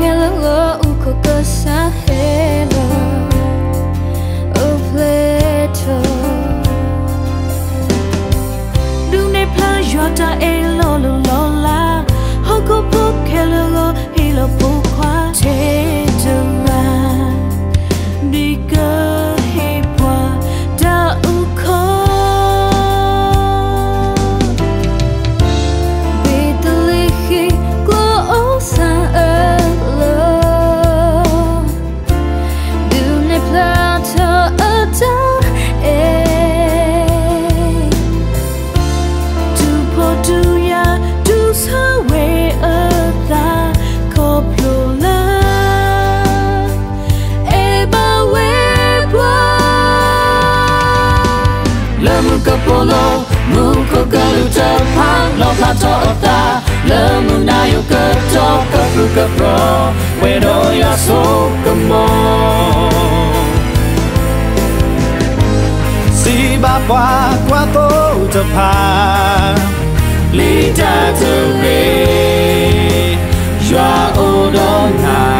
hello ka polo mu ko ka lu ta pa lo pla to ta. Le mu na yo ka to ka fu ka pro. We do ya so ka mo si ba kwa kwa to ta pa li ta to re Joa o do na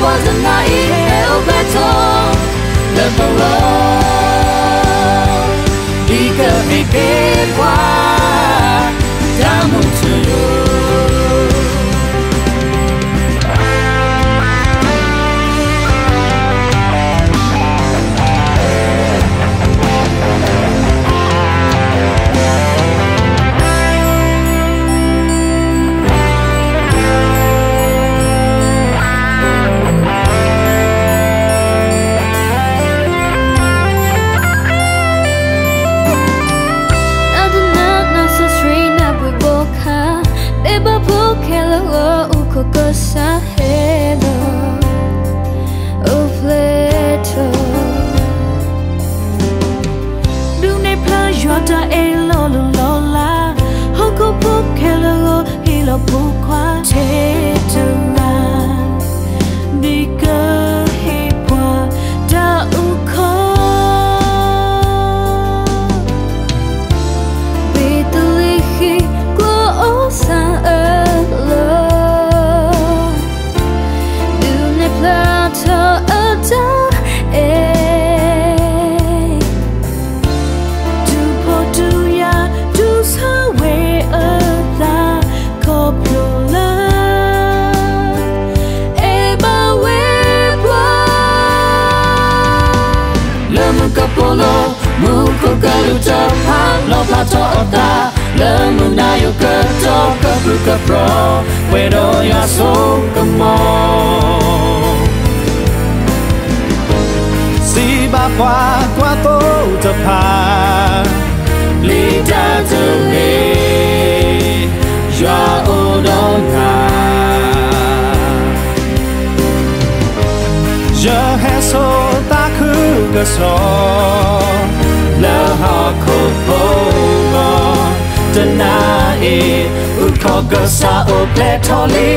was a night El Beton Le Parole Dit que mes Québécois yota elo lola hoko pokelo hilo pokwa te tuna because mu ko ka lu ta pa lo cho to ada le mu na yo ka to ka pu ka pro we do ya so come on si ba qua qua tô ta pa li ta to me ya o do na je hai so ta khu ga ထောကစာအိုပလက်ထောလီ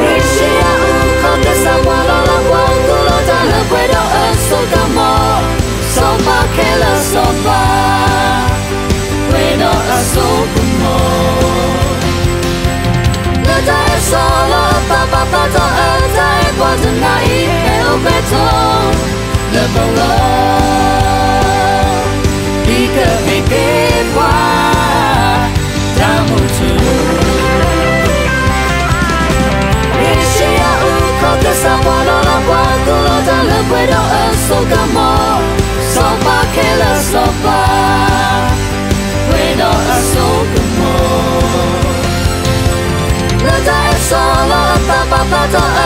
ရေရှိယအိုခေါကစာမလာလာဝါကူလာတာလပွေတော့အဆောကမောဆောပါခဲလာဆောပါဝေတော့အဆောကမောလာတာဆောလာပါပါပါတော့အတိုင်းပေါ်စနိုင်ဟဲ့ဘက်တော့လဘလော We do as sâu ca mô sâu ba We do sâu ba quê đau ơn sâu ca mô lơ ta ơn sâu lơ ta ba ta ta